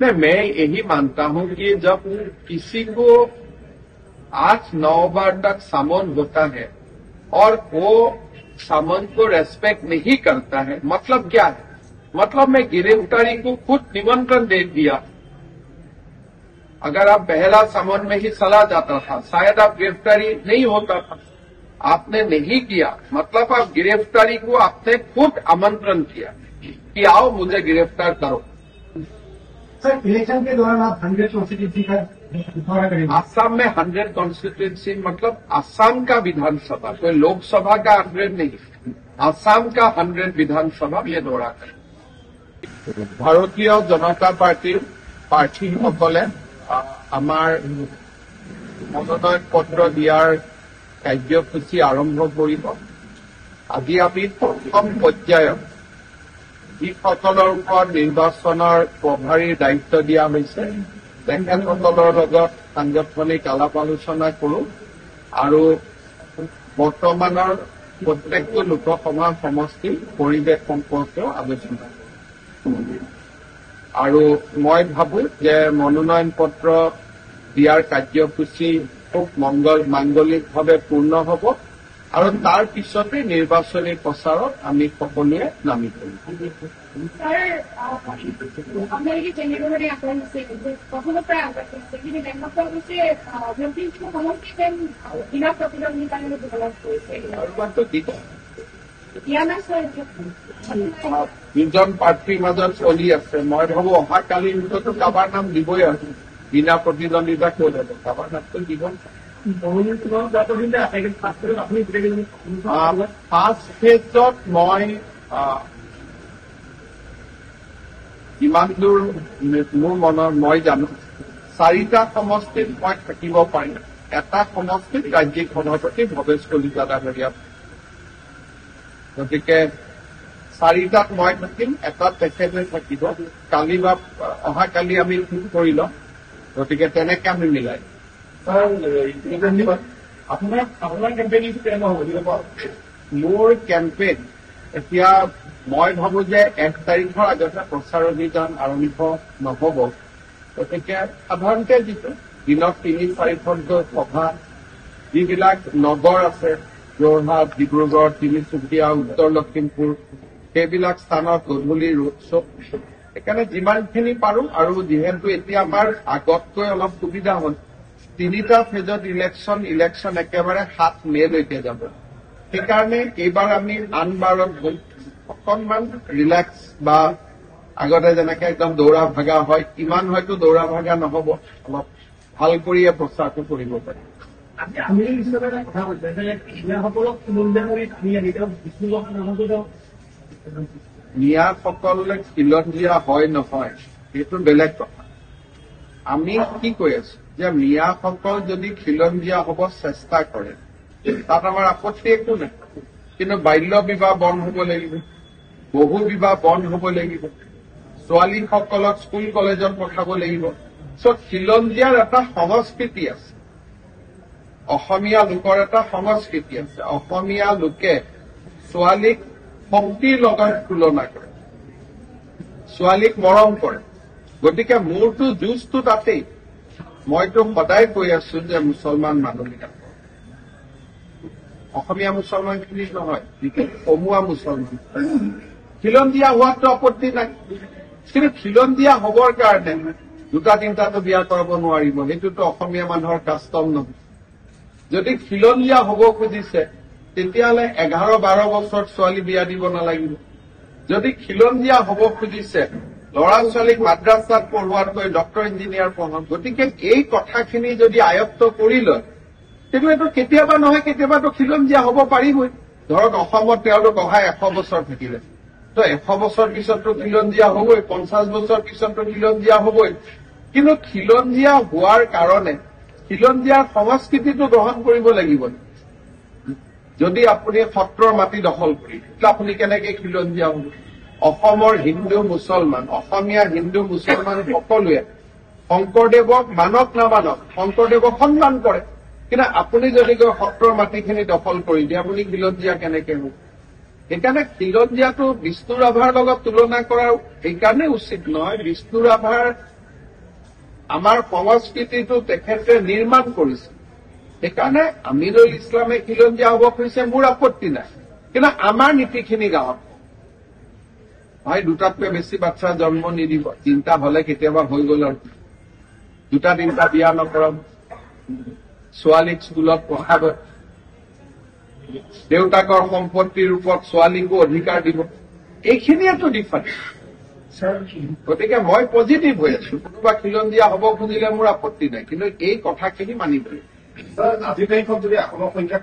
नहीं, मैं यही मानता हूँ कि जब किसी को आठ नौ बार तक समन होता है और वो समन को रेस्पेक्ट नहीं करता है मतलब क्या है? मतलब मैं गिरफ्तारी को खुद निमंत्रण दे दिया। अगर आप पहला समन में ही चला जाता था, शायद आप गिरफ्तारी नहीं होता था। आपने नहीं किया मतलब आप गिरफ्तारी को आपने खुद आमंत्रण किया कि आओ मुझे गिरफ़्तार करो। सर इलेक्शन के दौरान आप हंड्रेड कॉन्स्टिट्यूंसी का दौरा करेंगे आसाम में हंड्रेड कॉन्स्टिट्यूंसी मतलब आसाम का विधानसभा कोई लोकसभा का हंड्रेड नहीं आसाम का हंड्रेड विधानसभा ये दौरा करे ভাৰতীয় জনতা পাৰ্টীৰ প্ৰাৰ্থীসকলে আহ, আমাৰ মনোনয়ন পত্ৰ দিয়াৰ কাৰ্যসূচী আৰম্ভ কৰিব আজি আমি প্ৰথম পৰ্যায়ত যিসকলৰ ওপৰত নিৰ্বাচনৰ প্ৰভাৰীৰ দায়িত্ব দিয়া হৈছে। তেখেতসকলৰ লগত সাংগঠনিক আলাপ আলোচনা কৰো। আৰু বৰ্তমানৰ প্ৰত্যেকটো লোকসভা সমষ্টিৰ পৰিৱেশ সম্পৰ্কেও আলোচনা। আৰু মই ভাবো যে মনোনয়ন পত্ৰ দিয়াৰ কাৰ্যসূচী খুব মংগল মাংগলিকভাৱে পূৰ্ণ হ'ব। আৰু তাৰ পিছতে নিৰ্বাচনী প্ৰচাৰত আমি সকলোৱে নামি পৰিম। কি দুজন প্ৰাৰ্থীৰ মাজত চলি আছে। মই ভাবো অহাকালিৰ ভিতৰতো কাৰোবাৰ নাম দিবই আছে বিনা প্ৰতিদ্বন্দ্বিতা ক'ত হ'ব কাৰোবাৰ নামটো দিব। ফাৰ্ষ্ট ফেজত মই যিমান দূৰ মোৰ মনৰ মই জানো চাৰিটা সমষ্টিত মই থাকিব পাৰিম এটা সমষ্টিত ৰাজ্যিক সভাপতি ভৱেশ কলিতা ডাঙৰীয়া গতিকে চাৰিটাত মই থাকিম এটাত তেখেতে থাকিব কালি বা অহাকালি আমি ঠিক কৰি ল'ম গতিকে তেনেকে আমি মিলাই মোৰ কেম্পেইন এতিয়া মই ভাবো যে এক তাৰিখৰ আগতে প্ৰচাৰ অভিযান আৰম্ভ নহ'ব। গতিকে সাধাৰণতে যিটো দিনত তিনি চাৰিখনকৈ সভা যিবিলাক নগৰ আছে যোৰহাট ডিব্ৰুগড় তিনিচুকীয়া উত্তৰ লখিমপুৰ সেইবিলাক স্থানত গধূলি ৰোড শ্ব' সেইকাৰণে যিমানখিনি পাৰো আৰু যিহেতু এতিয়া আমাৰ আগতকৈ অলপ সুবিধা হ'ল তিনিটা ফেজত ইলেকশ্যন ইলেকশ্যন একেবাৰে সাত মে'লৈকে যাব। সেইকাৰণে এইবাৰ আমি আন বাৰত গৈ অকণমান ৰিলেক্স বা আগতে যেনেকে একদম দৌৰা ভাগা হয় ইমান হয়তো দৌৰা ভাগা নহ'ব অলপ ভাল কৰিয়ে প্ৰচাৰটো কৰিব পাৰিম আজি আমি হিচাপে এটা কথা কৈছে যে মহিলাসকলক মূল্য কৰি আমি আনি তেওঁ বিষ্ণুক নামতো তেওঁ। মিয়াসকলে খিলঞ্জীয়া হয় নহয় সেইটো বেলেগ কথা। আমি কি কৈ আছো? যে মিয়াসকল যদি খিলঞ্জীয়া হ'ব চেষ্টা কৰে তাত আমাৰ আপত্তি একো নাই। কিন্তু বাল্য বিবাহ বন্ধ হ'ব লাগিব বহু বিবাহ বন্ধ হ'ব লাগিব। ছোৱালীসকলক স্কুল কলেজত পঠাব লাগিব। চ' খিলঞ্জীয়াৰ এটা সংস্কৃতি আছে। অসমীয়া লোকৰ এটা সংস্কৃতি আছে। অসমীয়া লোকে ছোৱালীক শক্তিৰ লগত তুলনা কৰে। ছোৱালীক মৰম কৰে। গতিকে মোৰতো যুঁজটো তাতেই মইতো সদায় কৈ আছো যে মুছলমান মানুহবিলাক অসমীয়া মুছলমানখিনি নহয় কমুৱা মুছলমান। খিলঞ্জীয়া হোৱাটো আপত্তি নাই। কিন্তু খিলঞ্জীয়া হবৰ কাৰণে দুটা তিনিটাতো বিয়া কৰাব নোৱাৰিব। সেইটোতো অসমীয়া মানুহৰ কাষ্টম নহয়। যদি খিলঞ্জীয়া হ'ব খুজিছে তেতিয়াহ'লে এঘাৰ বাৰ বছৰত ছোৱালী বিয়া দিব নালাগিব। যদি খিলঞ্জীয়া হ'ব খুজিছে ল'ৰা ছোৱালীক মাদ্ৰাছাত পঢ়োৱাতকৈ ডক্টৰ ইঞ্জিনিয়াৰ পঢ়াওক গতিকে এই কথাখিনি যদি আয়ত্ত কৰি লয় তেতিয়াতো কেতিয়াবা নহয় কেতিয়াবাতো খিলঞ্জীয়া হ'ব পাৰিবই। ধৰক অসমত তেওঁলোক অহা এশ বছৰ থাকিলে। তো এশ বছৰ পিছততো খিলঞ্জীয়া হ'বই পঞ্চাছ বছৰ পিছততো খিলঞ্জীয়া হ'বই। কিন্তু খিলঞ্জীয়া হোৱাৰ কাৰণে খিলঞ্জীয়াৰ সংস্কৃতিটো গ্ৰহণ কৰিব লাগিব। যদি আপুনি সত্ৰৰ মাটি দখল কৰি আপুনি কেনেকে খিলঞ্জীয়া হ'ব? অসমৰ হিন্দু মুছলমান অসমীয়া হিন্দু মুছলমান সকলোৱে শংকৰদেৱক মানক নামানক শংকৰদেৱক সন্মান কৰে। কিন্তু আপুনি যদি গৈ সত্ৰৰ মাটিখিনি দখল কৰি দিয়ে আপুনি খিলঞ্জীয়া কেনেকে হ'ব? সেইকাৰণে খিলঞ্জীয়াটো বিষ্ণু ৰাভাৰ লগত তুলনা কৰাৰ সেইকাৰণে উচিত নহয়। বিষ্ণু ৰাভাৰ আমাৰ সংস্কৃতিটো তেখেতে নিৰ্মাণ কৰিছে। সেইকাৰণে আমিনুল ইছলামে খিলঞ্জীয়া হ'ব খুজিছে মোৰ আপত্তি নাই। কিন্তু আমাৰ নীতিখিনি গাঁৱত হয় দুটাতকৈ বেছি বাচ্চা জন্ম নিদিব। তিনিটা হলে কেতিয়াবা হৈ গ'ল আৰু। দুটা তিনিটা বিয়া নকৰাব ছোৱালীক স্কুলত পঢ়াব দেউতাকৰ সম্পত্তিৰ ওপৰত ছোৱালীকো অধিকাৰ দিব। এইখিনিয়েতো ডিফাৰেঞ্চ গতিকে মই পজিটিভ হৈ আছো। কোনোবা খিলঞ্জীয়া হ'ব খুজিলে মোৰ আপত্তি নাই। কিন্তু এই কথাখিনি মানিব আজিৰ তাৰিখত যদি আসনৰ সংখ্যা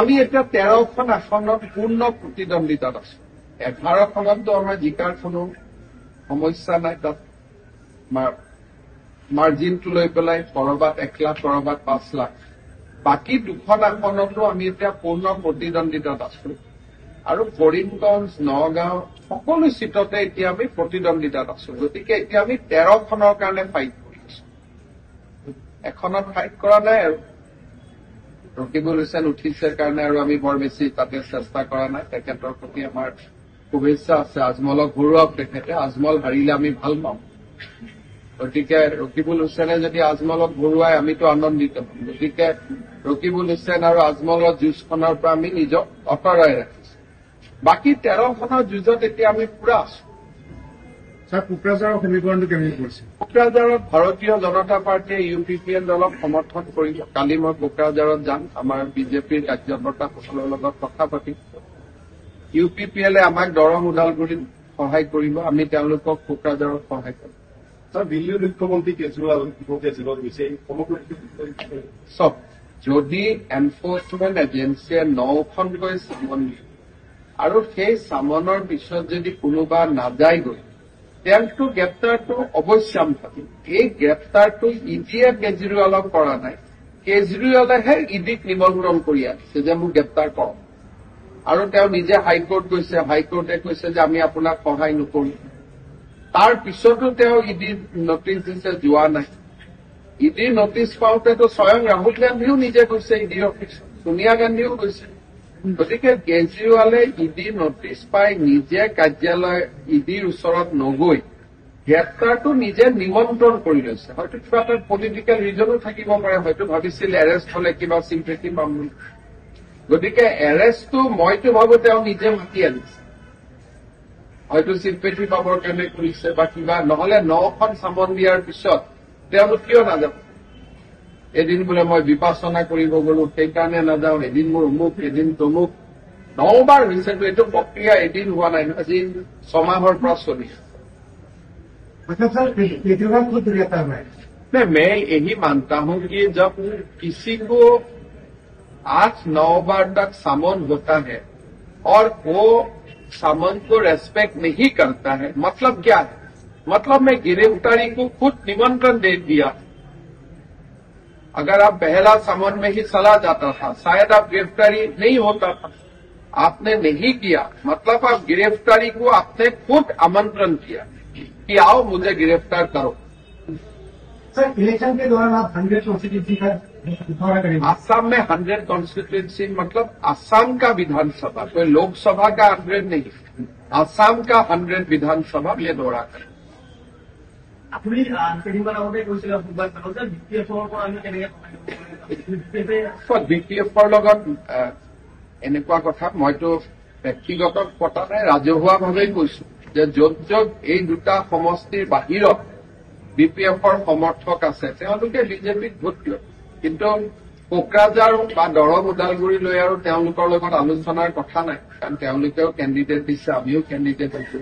আমি এতিয়া তেৰখন আসনত পূৰ্ণ প্ৰতিদ্বন্দ্বিতাত আছো। এঘাৰখনতো আমাৰ জিকাৰ কোনো সমস্যা নাই তাত মাৰ্জিনটো লৈ পেলাই কৰবাত এক লাখ কৰবাত পাঁচ লাখ। বাকী দুখন আসনতো আমি এতিয়া পূৰ্ণ প্ৰতিদ্বন্দ্বিতাত আছো। আৰু কৰিমগঞ্জ নগাঁও সকলো চিটতে এতিয়া আমি প্ৰতিদ্বন্দ্বিতাত আছো। গতিকে এতিয়া আমি তেৰখনৰ কাৰণে ফাইট কৰি আছো। এখনত ফাইট কৰা নাই আৰু। ৰকিবুল হুছেইন উঠিছে কাৰণে আৰু আমি বৰ বেছি তাতে চেষ্টা কৰা নাই। তেখেতৰ প্ৰতি আমাৰ শুভেচ্ছা আছে আজমলক ঘূৰাওক তেখেতে। আজমল হাৰিলে আমি ভাল পাওঁ গতিকে ৰকিবুল হুছেইনে যদি আজমলক ঘূৰুৱাই আমিতো আনন্দিত হ'ম। গতিকে ৰকিবুল হুছেইন আৰু আজমলৰ যুঁজখনৰ পৰা আমি নিজক আঁতৰাই ৰাখিছো। বাকী তেৰখনৰ যুঁজত এতিয়া আমি পুৰা আছো। ছাৰ কোকৰাঝাৰৰ সমীকৰণটো কেনেকৈ কৰিছে? কোকৰাঝাৰত ভাৰতীয় জনতা পাৰ্টীয়ে ইউ পি পি এল দলক সমৰ্থন কৰিব কালি মই কোকৰাঝাৰত যাম। আমাৰ বিজেপিৰ কাৰ্যকৰ্তাসকলৰ লগত কথা পাতিম। ইউ পি পি এলে আমাক দৰং ওদালগুৰিত সহায় কৰিব আমি তেওঁলোকক কোকৰাঝাৰত সহায় কৰিম ছাৰ দিল্লীৰ মুখ্যমন্ত্ৰী কেজৰিৱাল গৈছে সমগ্ৰ চব যদি এনফৰ্চমেণ্ট এজেঞ্চিয়ে নখনকৈ চামন দিয়ে আৰু সেই চামনৰ পিছত যদি কোনোবা নাযায়গৈ তেওঁকতো গ্ৰেপ্তাৰটো অৱশ্যাম্ভাৱী এই গ্ৰেপ্তাৰটো ইডিয়ে কেজৰিৱালক কৰা নাই কেজৰিৱালেহে ইডিক নিমন্ত্ৰণ কৰি আনিছে যে মোক গ্ৰেপ্তাৰ কৰক। আৰু তেওঁ নিজে হাইকোৰ্ট গৈছে হাইকোৰ্টে কৈছে যে আমি আপোনাক সহায় নকৰিম। তাৰ পিছতো তেওঁ ইডিৰ নটিচ দিছে যোৱা নাই। ইডিৰ নটিচ পাওঁতেতো স্বয়ং ৰাহুল গান্ধীও নিজে গৈছে ইডিৰ অফিচত ছোনিয়া গান্ধীও গৈছে। গতিকে কেজৰিৱালে ইডিৰ নটিচ পাই নিজে কাৰ্যালয় ইডিৰ ওচৰত নগৈ গ্ৰেপ্তাৰটো নিজে নিমন্ত্ৰণ কৰি লৈছে। হয়তো কিবা এটা পলিটিকেল ৰিজনো থাকিব পাৰে হয়তো ভাবিছিল এৰেষ্ট হলে কিবা চিম্পেথি পাম গতিকে এৰেষ্টটো মইতো ভাবো তেওঁ নিজে মাতি আনিছে হয়তো চিম্পেথি পাবৰ কাৰণে কৰিছে বা কিবা নহলে নখন চামন দিয়াৰ পিছত তেওঁলোক কিয় নাযাব এদিন বোলে মই বিপাচনা কৰিব গলো সেইকাৰণে নাযাওঁ এদিন মোৰ অমুক এদিন তমুক নবাৰ হৈছেতো এইটো প্ৰক্ৰিয়া এদিন হোৱা নাই নহয়। আজি ছমাহৰ পৰা চলি আছে मतलब सर केजरीवाल खुद गिरफ्तार हुआ है नहीं मैं यही मानता हूं कि जब किसी को आठ नौ बार तक सामन होता है और वो सामन को रेस्पेक्ट नहीं करता है। मतलब क्या है? मतलब मैं गिरे गिरफ्तारी को खुद निमंत्रण दे दिया। अगर आप पहला सामन में ही चला जाता था, शायद आप गिरफ्तारी नहीं होता था। आपने नहीं किया। मतलब आप गिरफ्तारी को आपने खुद आमंत्रण किया कि आओ मुझे गिरफ़्तार करो। सर, इलेक्शन के दौरान आप हंड्रेड कॉन्स्टिट्यूंसी का दौरा करेंगे आसाम में हंड्रेड कॉन्स्टिट्यूंसी मतलब आसाम का विधानसभा कोई लोकसभा का हंड्रेड नहीं आसाम का हंड्रेड विधानसभा ये दौरा कर আপুনি কেইদিনমান আগতে কৈছিলে মোবাইল ফোনত যে বি পি এফৰ পৰা আমি কেনেকে সহায় কৰিব বি পি এফৰ লগত আহ, এনেকুৱা কথা মইতো ব্যক্তিগত পতা নাই ৰাজহুৱাভাৱে কৈছো যে য'ত য'ত এই দুটা সমষ্টিৰ বাহিৰত বি পি এফৰ সমৰ্থক আছে তেওঁলোকে বিজেপিক ভোট দিয়ক কিন্তু কোকৰাঝাৰ বা দৰং ওদালগুৰিলৈ আৰু তেওঁলোকৰ লগত আলোচনাৰ কথা নাই। কাৰণ তেওঁলোকেও কেণ্ডিডেট দিছে আমিও কেণ্ডিডেট দিছো।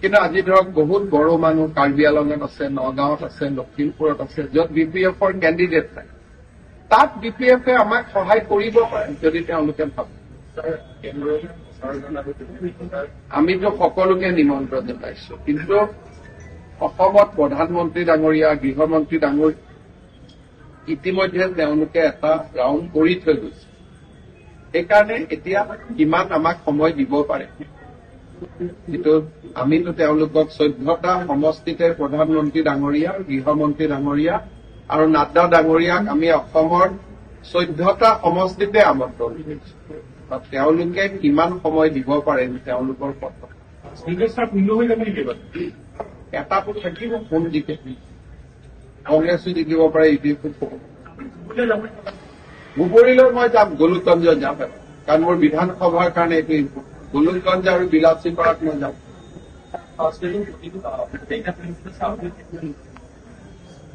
কিন্তু আজি ধৰক বহুত বড়ো মানুহ কাৰ্বি আলঙত আছে নগাঁৱত আছে লখিমপুৰত আছে য'ত বি পি এফৰ কেণ্ডিডেট নাই। তাত বি পি এফে আমাক সহায় কৰিব পাৰে যদি তেওঁলোকে ভাবে। আমিতো সকলোকে নিমন্ত্ৰণ জনাইছো। কিন্তু অসমত প্ৰধানমন্ত্ৰী ডাঙৰীয়া গৃহমন্ত্ৰী ডাঙৰীয়া ইতিমধ্যে তেওঁলোকে এটা ৰাউণ্ড কৰি থৈ গৈছে। সেইকাৰণে এতিয়া কিমান আমাক সময় দিব পাৰে। কিন্তু আমিতো তেওঁলোকক চৈধ্যটা সমষ্টিতে প্ৰধানমন্ত্ৰী ডাঙৰীয়া গৃহমন্ত্ৰী ডাঙৰীয়া আৰু নাড্ডা ডাঙৰীয়াক আমি অসমৰ চৈধ্যটা সমষ্টিতে আমন্ত্ৰণ কৰিছো। তেওঁলোকে কিমান সময় দিব পাৰে তেওঁলোকৰ পত্ৰ এটাটো থাকিব কোন দিকে কংগ্ৰেছো জিকিব পাৰে ইউ ডি এফো ধুবুৰীলৈ মই যাম গোলোকগঞ্জ যাম। কাৰণ মোৰ বিধানসভাৰ কাৰণে এইটো important। গোলোকগঞ্জ আৰু বিলাচীপাৰাত মই যাম।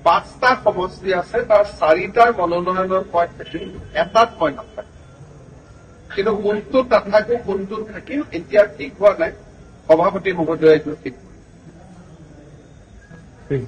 পাঁচটা সমষ্টি আছে তাৰ চাৰিটাৰ মনোনয়নৰ থাকিল এটাত মই নাথাকিম কিন্তু কোনটোত নাথাকো কোনটোত থাকিম এতিয়া ঠিক হোৱা নাই। সভাপতি মহোদয়ে এইটো ঠিক ঠিক